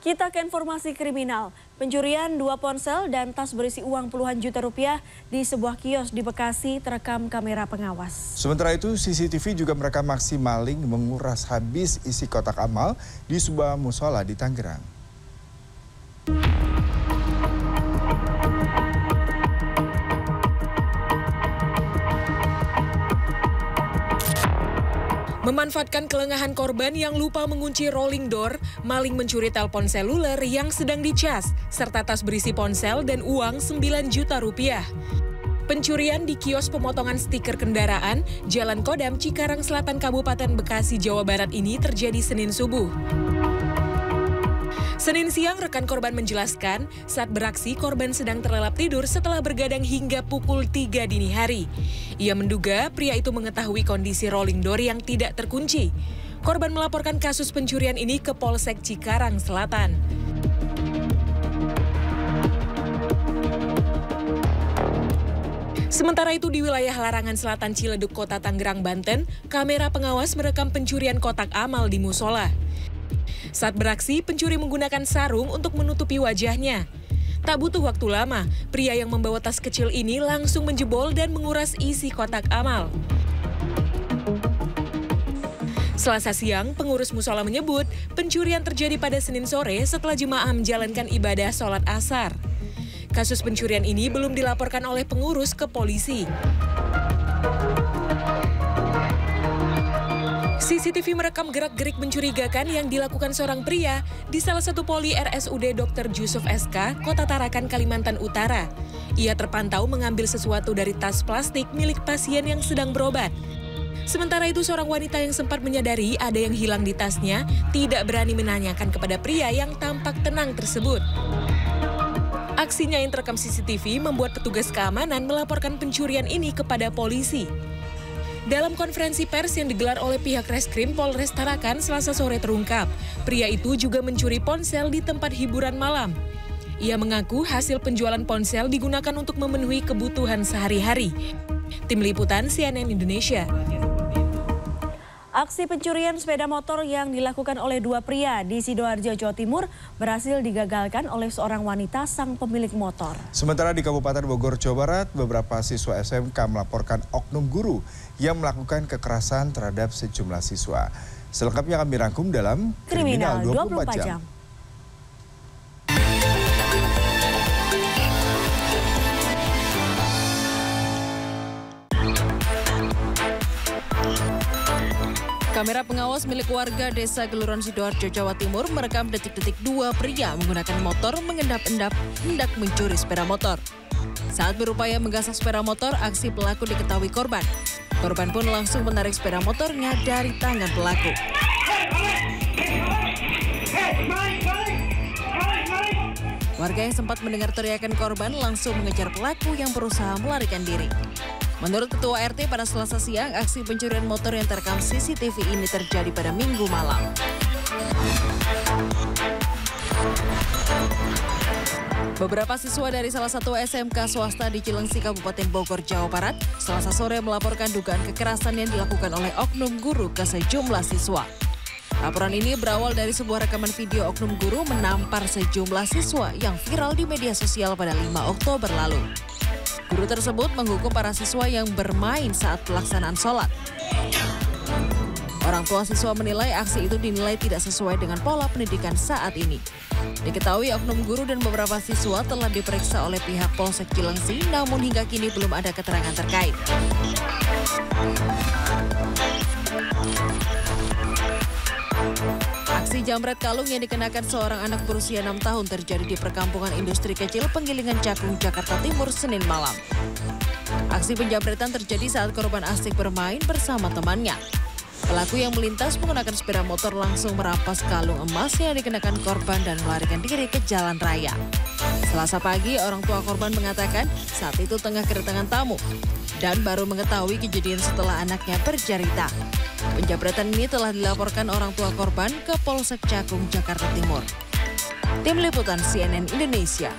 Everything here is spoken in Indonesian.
Kita ke informasi kriminal. Pencurian dua ponsel dan tas berisi uang puluhan juta rupiah di sebuah kios di Bekasi terekam kamera pengawas. Sementara itu CCTV juga merekam aksi maling menguras habis isi kotak amal di sebuah musola di Tangerang. Memanfaatkan kelengahan korban yang lupa mengunci rolling door, maling mencuri telepon seluler yang sedang dicas, serta tas berisi ponsel dan uang 9 juta rupiah. Pencurian di kios pemotongan stiker kendaraan Jalan Kodam Cikarang Selatan Kabupaten Bekasi, Jawa Barat ini terjadi Senin subuh. Senin siang rekan korban menjelaskan saat beraksi korban sedang terlelap tidur setelah bergadang hingga pukul 3 dini hari. Ia menduga pria itu mengetahui kondisi rolling door yang tidak terkunci. Korban melaporkan kasus pencurian ini ke Polsek Cikarang Selatan. Sementara itu di wilayah larangan selatan Ciledug, Kota Tangerang, Banten, kamera pengawas merekam pencurian kotak amal di musola. Saat beraksi, pencuri menggunakan sarung untuk menutupi wajahnya. Tak butuh waktu lama, pria yang membawa tas kecil ini langsung menjebol dan menguras isi kotak amal. Selasa siang, pengurus musola menyebut pencurian terjadi pada Senin sore setelah jemaah menjalankan ibadah sholat asar. Kasus pencurian ini belum dilaporkan oleh pengurus ke polisi. CCTV merekam gerak-gerik mencurigakan yang dilakukan seorang pria di salah satu poli RSUD Dr. Yusuf SK, Kota Tarakan, Kalimantan Utara. Ia terpantau mengambil sesuatu dari tas plastik milik pasien yang sedang berobat. Sementara itu seorang wanita yang sempat menyadari ada yang hilang di tasnya tidak berani menanyakan kepada pria yang tampak tenang tersebut. Aksinya yang terekam CCTV membuat petugas keamanan melaporkan pencurian ini kepada polisi. Dalam konferensi pers yang digelar oleh pihak reskrim Polres Tarakan selasa sore terungkap, pria itu juga mencuri ponsel di tempat hiburan malam. Ia mengaku hasil penjualan ponsel digunakan untuk memenuhi kebutuhan sehari-hari. Tim Liputan CNN Indonesia. Aksi pencurian sepeda motor yang dilakukan oleh dua pria di Sidoarjo, Jawa Timur berhasil digagalkan oleh seorang wanita sang pemilik motor. Sementara di Kabupaten Bogor, Jawa Barat, beberapa siswa SMK melaporkan oknum guru yang melakukan kekerasan terhadap sejumlah siswa. Selengkapnya kami rangkum dalam Kriminal 24 jam. jam. Kamera pengawas milik warga desa Geluran Sidoarjo, Jawa Timur merekam detik-detik dua pria menggunakan motor mengendap-endap hendak mencuri sepeda motor. Saat berupaya menggasak sepeda motor, aksi pelaku diketahui korban. Korban pun langsung menarik sepeda motornya dari tangan pelaku. Warga yang sempat mendengar teriakan korban langsung mengejar pelaku yang berusaha melarikan diri. Menurut Ketua RT pada selasa siang, aksi pencurian motor yang terekam CCTV ini terjadi pada minggu malam. Beberapa siswa dari salah satu SMK swasta di Cilengsi, Kabupaten Bogor, Jawa Barat, selasa sore melaporkan dugaan kekerasan yang dilakukan oleh oknum guru ke sejumlah siswa. Laporan ini berawal dari sebuah rekaman video oknum guru menampar sejumlah siswa yang viral di media sosial pada 5 Oktober lalu. Guru tersebut menghukum para siswa yang bermain saat pelaksanaan sholat. Orang tua siswa menilai aksi itu dinilai tidak sesuai dengan pola pendidikan saat ini. Diketahui oknum guru dan beberapa siswa telah diperiksa oleh pihak Polsek Cilengsi, namun hingga kini belum ada keterangan terkait. Aksi jambret kalung yang dikenakan seorang anak berusia 6 tahun terjadi di perkampungan industri kecil Penggilingan Cakung, Jakarta Timur, Senin malam. Aksi penjambretan terjadi saat korban asik bermain bersama temannya. Pelaku yang melintas menggunakan sepeda motor langsung merampas kalung emas yang dikenakan korban dan melarikan diri ke jalan raya. Selasa pagi, orang tua korban mengatakan saat itu tengah kedatangan tamu dan baru mengetahui kejadian setelah anaknya bercerita. Penjabretan ini telah dilaporkan orang tua korban ke Polsek Cakung, Jakarta Timur. Tim Liputan CNN Indonesia.